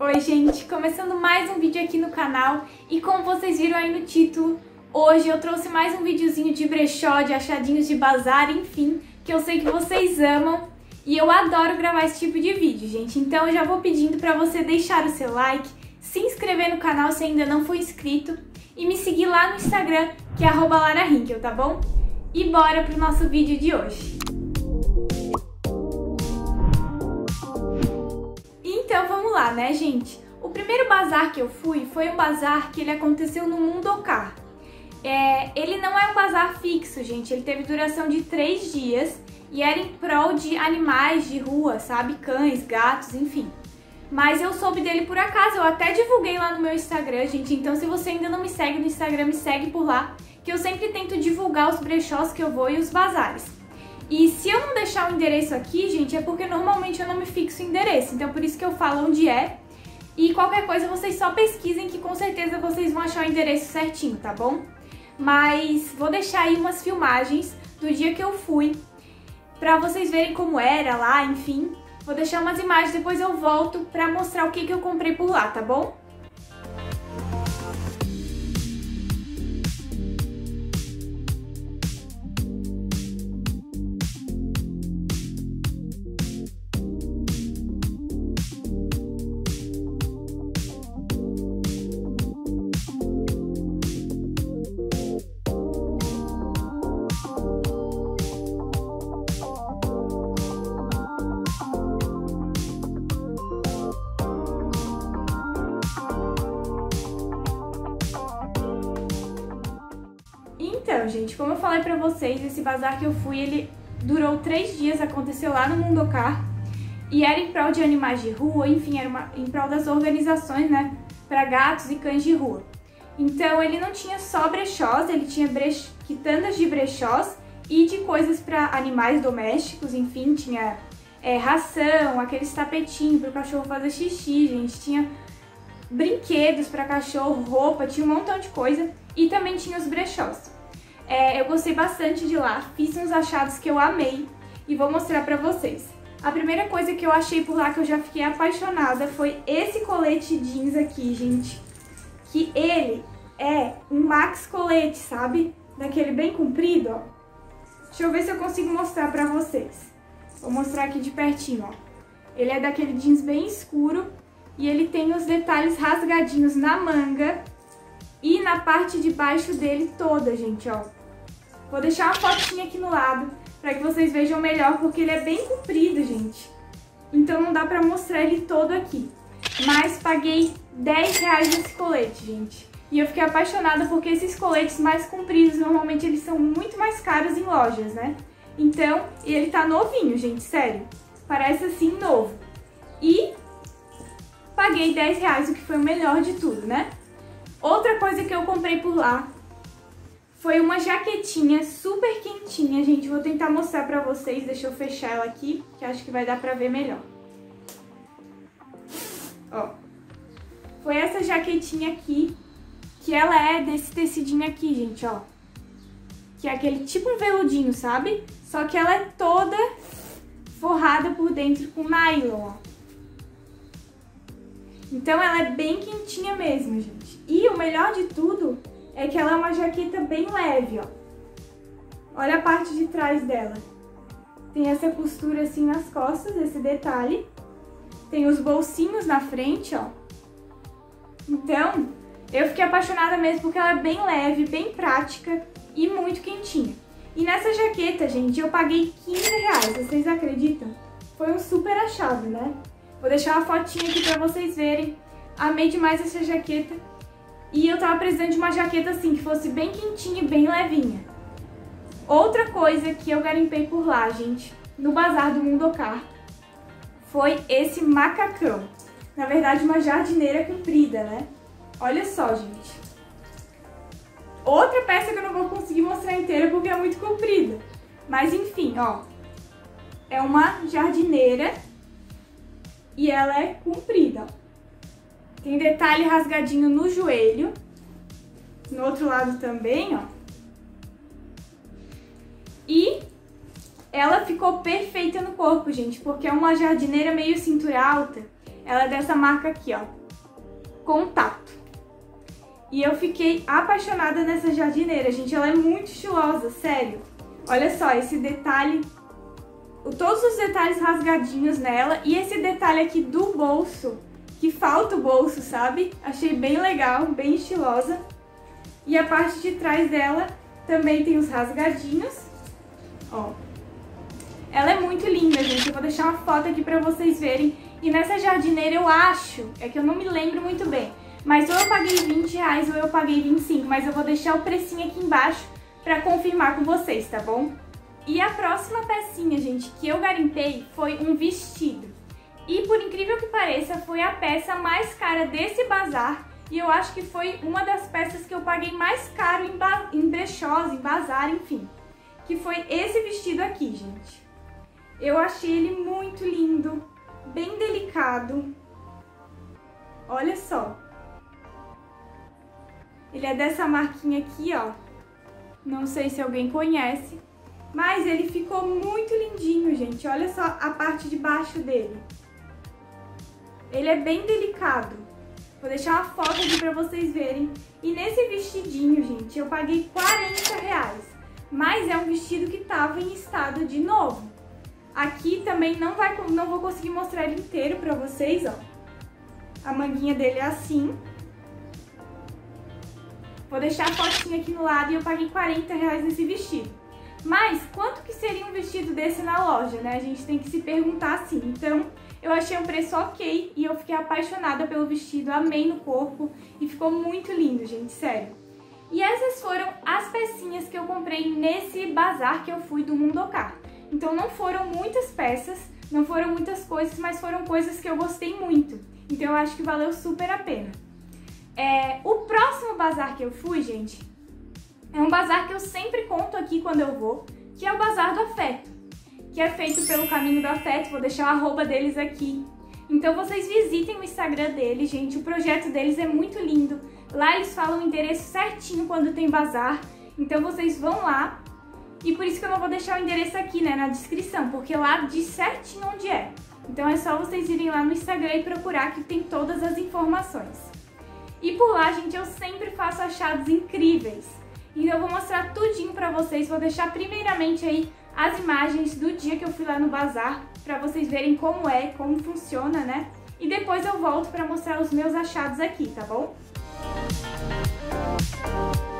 Oi gente, começando mais um vídeo aqui no canal e como vocês viram aí no título, hoje eu trouxe mais um videozinho de brechó, de achadinhos de bazar, enfim, que eu sei que vocês amam e eu adoro gravar esse tipo de vídeo, gente. Então eu já vou pedindo pra você deixar o seu like, se inscrever no canal se ainda não for inscrito e me seguir lá no Instagram, que é @lara_hinkel, tá bom? E bora pro nosso vídeo de hoje. Né, gente? O primeiro bazar que eu fui foi um bazar que ele aconteceu no Mundocar. É, ele não é um bazar fixo, gente. Ele teve duração de três dias e era em prol de animais de rua, sabe? Cães, gatos, enfim. Mas eu soube dele por acaso, eu até divulguei lá no meu Instagram, gente. Então, se você ainda não me segue no Instagram, me segue por lá, que eu sempre tento divulgar os brechós que eu vou e os bazares. E se eu não deixar o endereço aqui, gente, é porque normalmente eu não me fixo o endereço. Então por isso que eu falo onde é. E qualquer coisa vocês só pesquisem que com certeza vocês vão achar o endereço certinho, tá bom? Mas vou deixar aí umas filmagens do dia que eu fui pra vocês verem como era lá, enfim. Vou deixar umas imagens, depois eu volto pra mostrar o que, que eu comprei por lá, tá bom? Falei pra vocês, esse bazar que eu fui, ele durou três dias, aconteceu lá no Mundocar. E era em prol de animais de rua, enfim, era uma, em prol das organizações, né, para gatos e cães de rua. Então, ele não tinha só brechós, ele tinha brech... quitandas de brechós e de coisas para animais domésticos, enfim, tinha é, ração, aqueles tapetinhos para o cachorro fazer xixi, gente, tinha brinquedos para cachorro, roupa, tinha um montão de coisa e também tinha os brechós. É, eu gostei bastante de lá, fiz uns achados que eu amei e vou mostrar pra vocês. A primeira coisa que eu achei por lá que eu já fiquei apaixonada foi esse colete jeans aqui, gente. Que ele é um max colete, sabe? Daquele bem comprido, ó. Deixa eu ver se eu consigo mostrar pra vocês. Vou mostrar aqui de pertinho, ó. Ele é daquele jeans bem escuro e ele tem os detalhes rasgadinhos na manga e na parte de baixo dele toda, gente, ó. Vou deixar uma fotinha aqui no lado para que vocês vejam melhor, porque ele é bem comprido, gente. Então não dá pra mostrar ele todo aqui. Mas paguei 10 reais nesse colete, gente. E eu fiquei apaixonada porque esses coletes mais compridos, normalmente eles são muito mais caros em lojas, né? Então, ele tá novinho, gente, sério. Parece assim, novo. E paguei 10 reais, o que foi o melhor de tudo, né? Outra coisa que eu comprei por lá foi uma jaquetinha super quentinha, gente. Vou tentar mostrar pra vocês. Deixa eu fechar ela aqui, que acho que vai dar pra ver melhor. Ó. Foi essa jaquetinha aqui, que ela é desse tecidinho aqui, gente, ó. Que é aquele tipo um veludinho, sabe? Só que ela é toda forrada por dentro com nylon, ó. Então ela é bem quentinha mesmo, gente. E o melhor de tudo é que ela é uma jaqueta bem leve, ó. Olha a parte de trás dela. Tem essa costura assim nas costas, esse detalhe. Tem os bolsinhos na frente, ó. Então, eu fiquei apaixonada mesmo porque ela é bem leve, bem prática e muito quentinha. E nessa jaqueta, gente, eu paguei 15 reais, vocês acreditam? Foi um super achado, né? Vou deixar uma fotinha aqui pra vocês verem. Amei demais essa jaqueta. E eu tava precisando de uma jaqueta assim, que fosse bem quentinha e bem levinha. Outra coisa que eu garimpei por lá, gente, no bazar do Mundocar, foi esse macacão. Na verdade, uma jardineira comprida, né? Olha só, gente. Outra peça que eu não vou conseguir mostrar inteira porque é muito comprida. Mas enfim, ó. É uma jardineira e ela é comprida. Tem detalhe rasgadinho no joelho. No outro lado também, ó. E ela ficou perfeita no corpo, gente, porque é uma jardineira meio cintura alta. Ela é dessa marca aqui, ó. Contato. E eu fiquei apaixonada nessa jardineira, gente. Ela é muito estilosa, sério. Olha só esse detalhe, todos os detalhes rasgadinhos nela e esse detalhe aqui do bolso, que falta o bolso, sabe? Achei bem legal, bem estilosa. E a parte de trás dela também tem os rasgadinhos, ó. Ela é muito linda, gente. Eu vou deixar uma foto aqui pra vocês verem. E nessa jardineira eu acho, é que eu não me lembro muito bem, mas ou eu paguei 20 reais ou eu paguei 25, mas eu vou deixar o precinho aqui embaixo pra confirmar com vocês, tá bom? E a próxima pecinha, gente, que eu garimpei foi um vestido. E por incrível que pareça, foi a peça mais cara desse bazar. E eu acho que foi uma das peças que eu paguei mais caro em, em brechós, em bazar, enfim. Que foi esse vestido aqui, gente. Eu achei ele muito lindo, bem delicado. Olha só. Ele é dessa marquinha aqui, ó. Não sei se alguém conhece, mas ele ficou muito lindinho, gente. Olha só a parte de baixo dele. Ele é bem delicado. Vou deixar uma foto aqui pra vocês verem. E nesse vestidinho, gente, eu paguei 40 reais. Mas é um vestido que tava em estado de novo. Aqui também não, vai, não vou conseguir mostrar ele inteiro pra vocês, ó. A manguinha dele é assim. Vou deixar a fotinha aqui no lado e eu paguei 40 reais nesse vestido. Mas quanto que seria um vestido desse na loja, né? A gente tem que se perguntar assim. Então, eu achei um preço ok e eu fiquei apaixonada pelo vestido, amei no corpo e ficou muito lindo, gente, sério. E essas foram as pecinhas que eu comprei nesse bazar que eu fui do Mundocar. Então não foram muitas peças, não foram muitas coisas, mas foram coisas que eu gostei muito. Então eu acho que valeu super a pena. É, o próximo bazar que eu fui, gente, é um bazar que eu sempre conto aqui quando eu vou, que é o Bazar do Afeto, que é feito pelo Caminho do Afeto, vou deixar o arroba deles aqui. Então vocês visitem o Instagram deles, gente, o projeto deles é muito lindo. Lá eles falam o endereço certinho quando tem bazar, então vocês vão lá e por isso que eu não vou deixar o endereço aqui, né, na descrição, porque lá diz certinho onde é. Então é só vocês irem lá no Instagram e procurar que tem todas as informações. E por lá, gente, eu sempre faço achados incríveis. Então eu vou mostrar tudinho pra vocês, vou deixar primeiramente aí as imagens do dia que eu fui lá no bazar, pra vocês verem como é, como funciona, né? E depois eu volto pra mostrar os meus achados aqui, tá bom? mais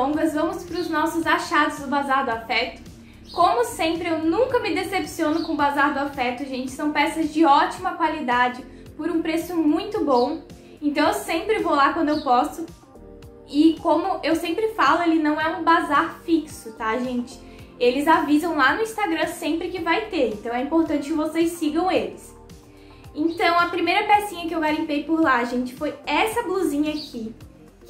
delongas, vamos para os nossos achados do Bazar do Afeto. Como sempre, eu nunca me decepciono com o Bazar do Afeto, gente. São peças de ótima qualidade, por um preço muito bom. Então eu sempre vou lá quando eu posso. E como eu sempre falo, ele não é um bazar fixo, tá, gente? Eles avisam lá no Instagram sempre que vai ter, então é importante que vocês sigam eles. Então, a primeira pecinha que eu garimpei por lá, gente, foi essa blusinha aqui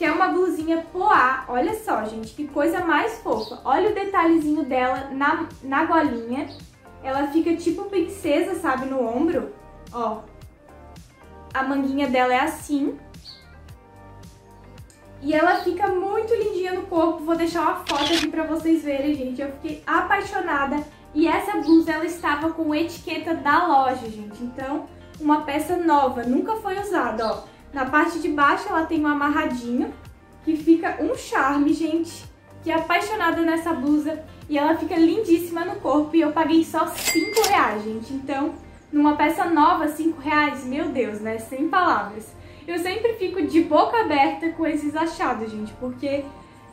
que é uma blusinha poá. Olha só, gente, que coisa mais fofa. Olha o detalhezinho dela na, na golinha. Ela fica tipo princesa, sabe, no ombro. Ó, a manguinha dela é assim. E ela fica muito lindinha no corpo. Vou deixar uma foto aqui pra vocês verem, gente. Eu fiquei apaixonada. E essa blusa, ela estava com etiqueta da loja, gente. Então, uma peça nova, nunca foi usada, ó. Na parte de baixo ela tem um amarradinho, que fica um charme, gente. Que é apaixonada nessa blusa e ela fica lindíssima no corpo e eu paguei só 5 reais, gente. Então, numa peça nova, 5 reais, meu Deus, né? Sem palavras. Eu sempre fico de boca aberta com esses achados, gente, porque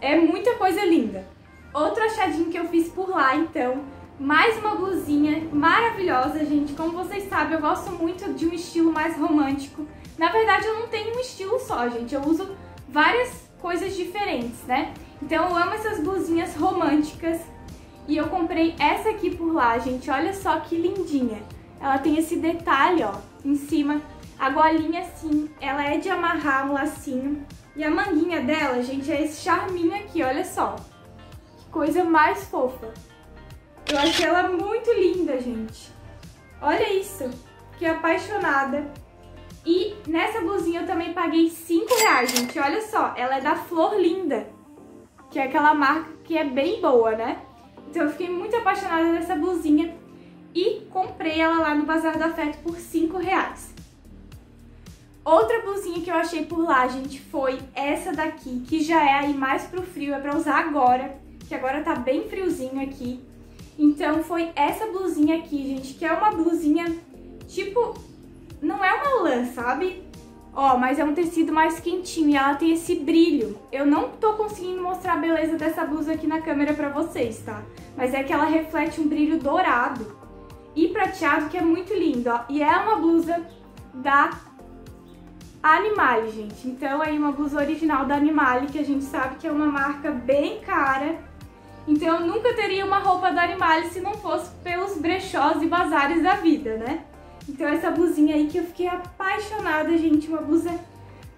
é muita coisa linda. Outro achadinho que eu fiz por lá, então, mais uma blusinha maravilhosa, gente. Como vocês sabem, eu gosto muito de um estilo mais romântico. Na verdade, eu não tenho um estilo só, gente. Eu uso várias coisas diferentes, né? Então, eu amo essas blusinhas românticas. E eu comprei essa aqui por lá, gente. Olha só que lindinha. Ela tem esse detalhe, ó, em cima. A golinha, assim, ela é de amarrar um lacinho. E a manguinha dela, gente, é esse charminho aqui, olha só. Que coisa mais fofa. Eu achei ela muito linda, gente. Olha isso, que apaixonada. E nessa blusinha eu também paguei 5 reais, gente. Olha só, ela é da Flor Linda, que é aquela marca que é bem boa, né? Então eu fiquei muito apaixonada nessa blusinha e comprei ela lá no Bazar do Afeto por 5 reais. Outra blusinha que eu achei por lá, gente, foi essa daqui, que já é aí mais pro frio, é pra usar agora, que agora tá bem friozinho aqui. Então foi essa blusinha aqui, gente, que é uma blusinha tipo, é lã, sabe? Ó, mas é um tecido mais quentinho e ela tem esse brilho. Eu não tô conseguindo mostrar a beleza dessa blusa aqui na câmera pra vocês, tá? Mas é que ela reflete um brilho dourado e prateado que é muito lindo, ó. E é uma blusa da Animale, gente. Então, aí uma blusa original da Animale, que a gente sabe que é uma marca bem cara então eu nunca teria uma roupa da Animale se não fosse pelos brechós e bazares da vida, né? Então essa blusinha aí que eu fiquei apaixonada, gente, uma blusa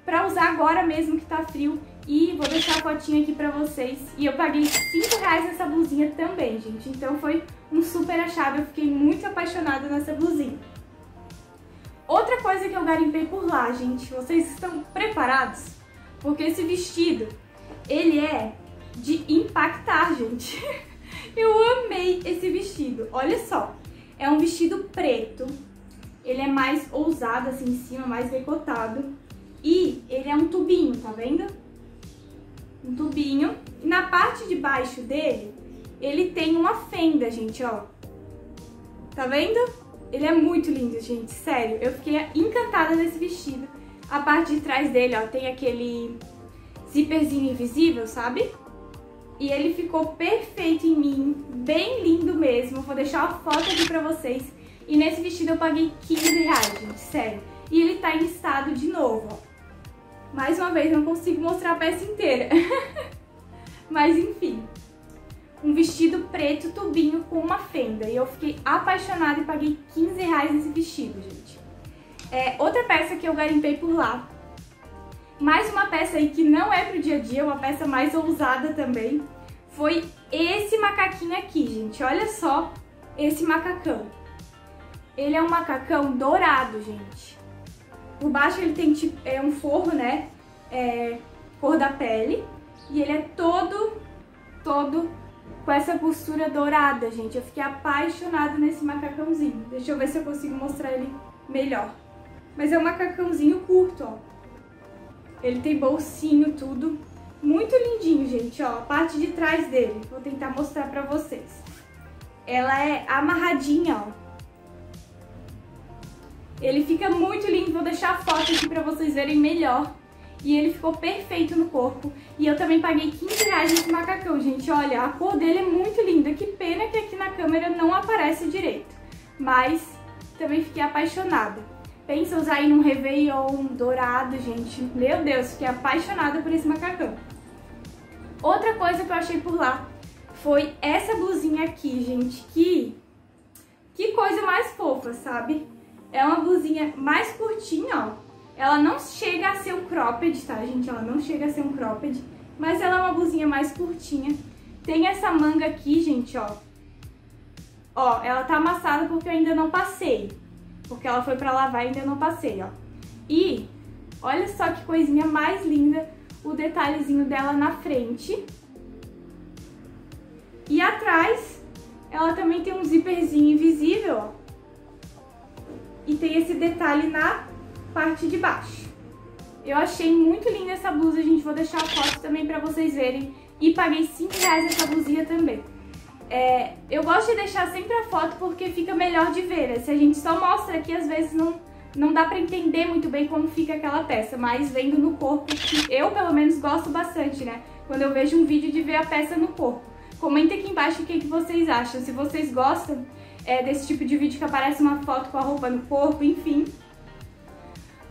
pra usar agora mesmo que tá frio. E vou deixar a fotinha aqui pra vocês. E eu paguei 5 reais nessa blusinha também, gente. Então foi um super achado, eu fiquei muito apaixonada nessa blusinha. Outra coisa que eu garimpei por lá, gente, vocês estão preparados? Porque esse vestido, ele é de impactar, gente. Eu amei esse vestido. Olha só, é um vestido preto. Ele é mais ousado assim em cima, mais decotado. E ele é um tubinho, tá vendo? Um tubinho. E na parte de baixo dele, ele tem uma fenda, gente, ó. Tá vendo? Ele é muito lindo, gente, sério. Eu fiquei encantada nesse vestido. A parte de trás dele, ó, tem aquele zíperzinho invisível, sabe? E ele ficou perfeito em mim, bem lindo mesmo. Vou deixar a foto aqui pra vocês. E nesse vestido eu paguei 15 reais, gente, sério. E ele tá em estado de novo, ó. Mais uma vez, não consigo mostrar a peça inteira. Mas enfim. Um vestido preto tubinho com uma fenda. E eu fiquei apaixonada e paguei 15 reais nesse vestido, gente. É, outra peça que eu garimpei por lá mais uma peça aí que não é pro dia a dia, uma peça mais ousada também, foi esse macaquinho aqui, gente. Olha só esse macacão. Ele é um macacão dourado, gente. Por baixo ele tem tipo, é um forro, né? É, cor da pele. E ele é todo, todo com essa costura dourada, gente. Eu fiquei apaixonada nesse macacãozinho. Deixa eu ver se eu consigo mostrar ele melhor. Mas é um macacãozinho curto, ó. Ele tem bolsinho, tudo. Muito lindinho, gente, ó. A parte de trás dele. Vou tentar mostrar pra vocês. Ela é amarradinha, ó. Ele fica muito lindo. Vou deixar a foto aqui pra vocês verem melhor. E ele ficou perfeito no corpo. E eu também paguei 15 reais nesse macacão, gente. Olha, a cor dele é muito linda. Que pena que aqui na câmera não aparece direito. Mas também fiquei apaixonada. Pensa usar aí num Réveillon dourado, gente. Meu Deus, fiquei apaixonada por esse macacão. Outra coisa que eu achei por lá foi essa blusinha aqui, gente, que... Que coisa mais fofa, sabe? É uma blusinha mais curtinha, ó. Ela não chega a ser um cropped, tá, gente? Ela não chega a ser um cropped, mas ela é uma blusinha mais curtinha. Tem essa manga aqui, gente, ó. Ó, ela tá amassada porque eu ainda não passei porque ela foi pra lavar e ainda não passei, ó. E olha só que coisinha mais linda o detalhezinho dela na frente. E atrás ela também tem um zíperzinho invisível, ó. E tem esse detalhe na parte de baixo. Eu achei muito linda essa blusa, gente. Vou deixar a foto também pra vocês verem. E paguei 5 reais essa blusinha também. É, eu gosto de deixar sempre a foto porque fica melhor de ver, né? Se a gente só mostra aqui, às vezes não, não dá pra entender muito bem como fica aquela peça, mas vendo no corpo, que eu pelo menos gosto bastante, né? Quando eu vejo um vídeo de ver a peça no corpo. Comenta aqui embaixo o que, que vocês acham, se vocês gostam é, desse tipo de vídeo que aparece uma foto com a roupa no corpo, enfim.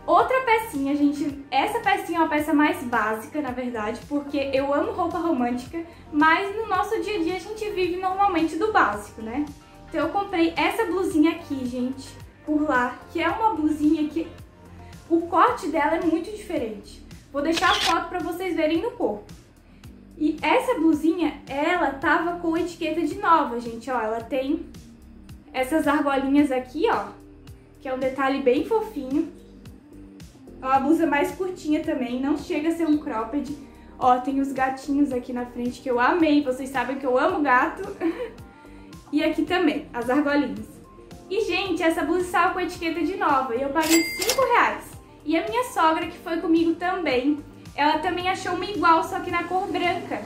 Outra pecinha, gente, essa pecinha é uma peça mais básica, na verdade, porque eu amo roupa romântica, mas no nosso dia a dia a gente vive normalmente do básico, né? Então eu comprei essa blusinha aqui, gente, por lá, que é uma blusinha que o corte dela é muito diferente. Vou deixar a foto pra vocês verem no corpo. E essa blusinha, ela tava com etiqueta de nova, gente, ó. Ela tem essas argolinhas aqui, ó, que é um detalhe bem fofinho. Ó, a blusa mais curtinha também, não chega a ser um cropped. Ó, tem os gatinhos aqui na frente que eu amei, vocês sabem que eu amo gato. e aqui também, as argolinhas. E, gente, essa blusa estava com etiqueta de nova e eu paguei 5 reais. E a minha sogra, que foi comigo também, ela também achou uma igual, só que na cor branca.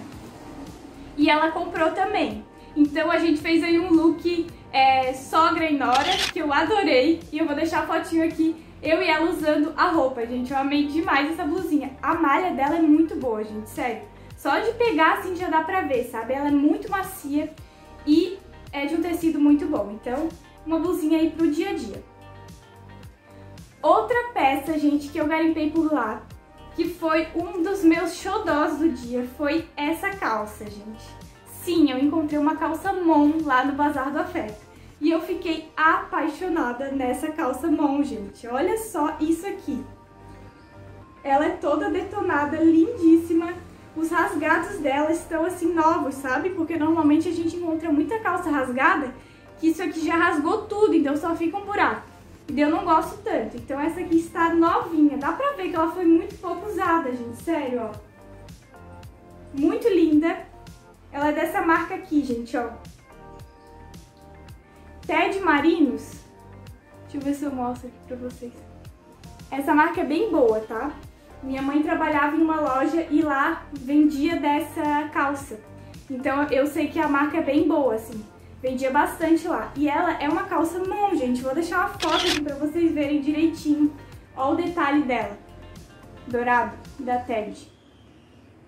E ela comprou também. Então a gente fez aí um look é, sogra e nora, que eu adorei. E eu vou deixar a fotinho aqui, eu e ela usando a roupa, gente. Eu amei demais essa blusinha. A malha dela é muito boa, gente, sério. Só de pegar assim já dá pra ver, sabe? Ela é muito macia e é de um tecido muito bom. Então, uma blusinha aí pro dia a dia. Outra peça, gente, que eu garimpei por lá, que foi um dos meus xodós do dia, foi essa calça, gente. Sim, eu encontrei uma calça Mon lá no Bazar do Afeto. E eu fiquei apaixonada nessa calça Mon, gente. Olha só isso aqui. Ela é toda detonada, lindíssima. Os rasgados dela estão assim novos, sabe? Porque normalmente a gente encontra muita calça rasgada que isso aqui já rasgou tudo, então só fica um buraco. E eu não gosto tanto. Então essa aqui está novinha. Dá pra ver que ela foi muito pouco usada, gente. Sério, ó. Muito linda. Ela é dessa marca aqui, gente, ó. Ted Marinos. Deixa eu ver se eu mostro aqui pra vocês. Essa marca é bem boa, tá? Minha mãe trabalhava em uma loja e lá vendia dessa calça. Então eu sei que a marca é bem boa, assim. Vendia bastante lá. E ela é uma calça mão, gente. Vou deixar uma foto aqui pra vocês verem direitinho. Olha o detalhe dela. Dourado, da TED.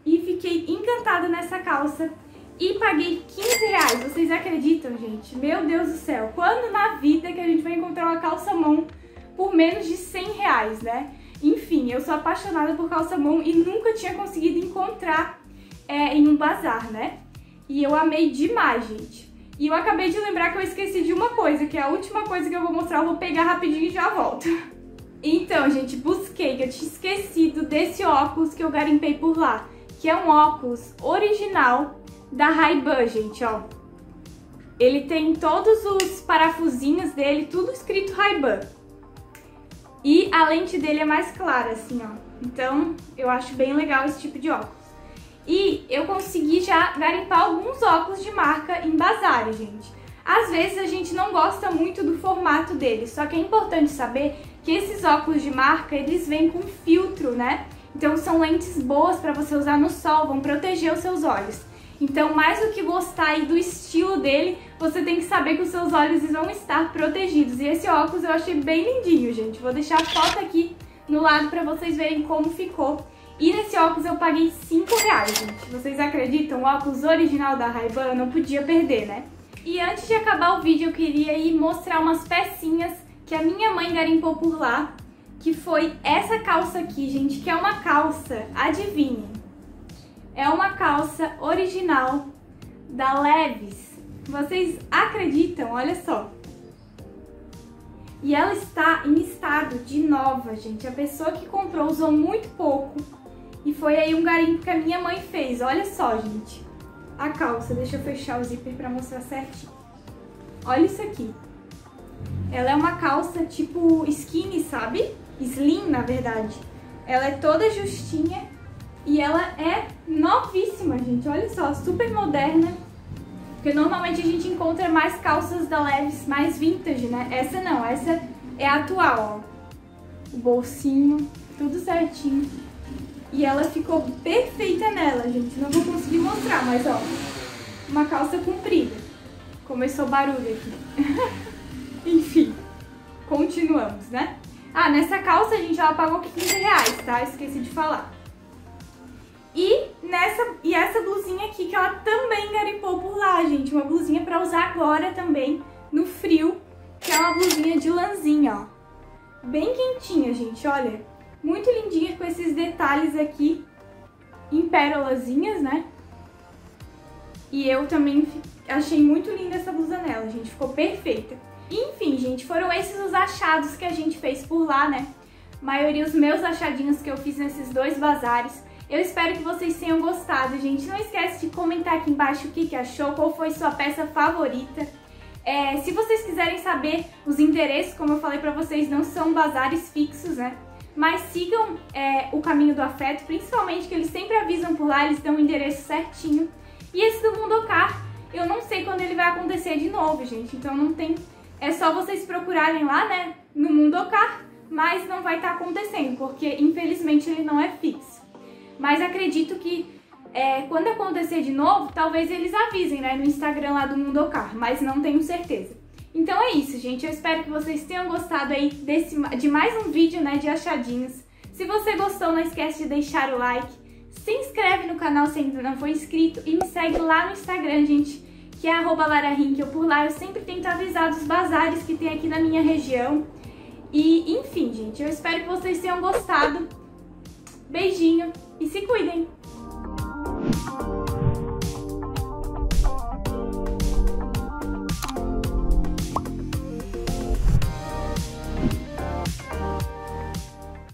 E fiquei encantada nessa calça. E paguei 15 reais. Vocês acreditam, gente? Meu Deus do céu. Quando na vida que a gente vai encontrar uma calça mão por menos de 100 reais, né? Enfim, eu sou apaixonada por calça mão e nunca tinha conseguido encontrar é, em um bazar, né? E eu amei demais, gente. E eu acabei de lembrar que eu esqueci de uma coisa, que é a última coisa que eu vou mostrar, eu vou pegar rapidinho e já volto. Então, gente, busquei, que eu tinha esquecido desse óculos que eu garimpei por lá, que é um óculos original da Ray-Ban, gente, ó. Ele tem todos os parafusinhos dele, tudo escrito Ray-Ban. E a lente dele é mais clara, assim, ó. Então, eu acho bem legal esse tipo de óculos. E eu consegui já garimpar alguns óculos de marca em bazar, gente. Às vezes a gente não gosta muito do formato deles, só que é importante saber que esses óculos de marca, eles vêm com filtro, né? Então são lentes boas para você usar no sol, vão proteger os seus olhos. Então, mais do que gostar do estilo dele, você tem que saber que os seus olhos vão estar protegidos. E esse óculos eu achei bem lindinho, gente. Vou deixar a foto aqui no lado para vocês verem como ficou. E nesse óculos eu paguei 5 reais, gente. Vocês acreditam? O óculos original da Ray-Ban eu não podia perder, né? E antes de acabar o vídeo eu queria ir mostrar umas pecinhas que a minha mãe garimpou por lá. Que foi essa calça aqui, gente, que é uma calça, adivinhem. É uma calça original da Levis. Vocês acreditam? Olha só. E ela está em estado de nova, gente. A pessoa que comprou usou muito pouco e foi aí um garimpo que a minha mãe fez. Olha só, gente. A calça. Deixa eu fechar o zíper pra mostrar certinho. Olha isso aqui. Ela é uma calça tipo skinny, sabe? Slim, na verdade. Ela é toda justinha e ela é novíssima, gente. Olha só, super moderna. Porque normalmente a gente encontra mais calças da Levis mais vintage, né? Essa não, essa é atual, ó. O bolsinho, tudo certinho. E ela ficou perfeita nela, gente. Não vou conseguir mostrar, mas ó. Uma calça comprida. Começou barulho aqui. Enfim, continuamos, né? Ah, nessa calça, gente, ela pagou 15 reais, tá? Esqueci de falar. E, nessa, e essa blusinha aqui, que ela também garimpou por lá, gente. Uma blusinha pra usar agora também, no frio. Que é uma blusinha de lãzinha, ó. Bem quentinha, gente, olha muito lindinha com esses detalhes aqui em pérolazinhas, né? E eu também achei muito linda essa blusa nela, gente, ficou perfeita. enfim, gente, foram esses os achados que a gente fez por lá, né? A maioria os meus achadinhos que eu fiz nesses dois bazares. Eu espero que vocês tenham gostado, gente. Não esquece de comentar aqui embaixo o que, que achou, qual foi sua peça favorita. É, se vocês quiserem saber os endereços, como eu falei pra vocês, não são bazares fixos, né? Mas sigam é, o Caminho do Afeto, principalmente que eles sempre avisam por lá, eles dão o endereço certinho. E esse do Mundocar, eu não sei quando ele vai acontecer de novo, gente. Então não tem... É só vocês procurarem lá, né, no Mundocar, mas não vai estar tá acontecendo, porque infelizmente ele não é fixo. Mas acredito que é, quando acontecer de novo, talvez eles avisem né, no Instagram lá do Mundocar, mas não tenho certeza. Então é isso, gente. Eu espero que vocês tenham gostado aí desse, de mais um vídeo né, de achadinhos. Se você gostou, não esquece de deixar o like. Se inscreve no canal se ainda não for inscrito e me segue lá no Instagram, gente, que é @larahinkel. Por lá eu sempre tento avisar dos bazares que tem aqui na minha região. E, enfim, gente, eu espero que vocês tenham gostado. Beijinho e se cuidem!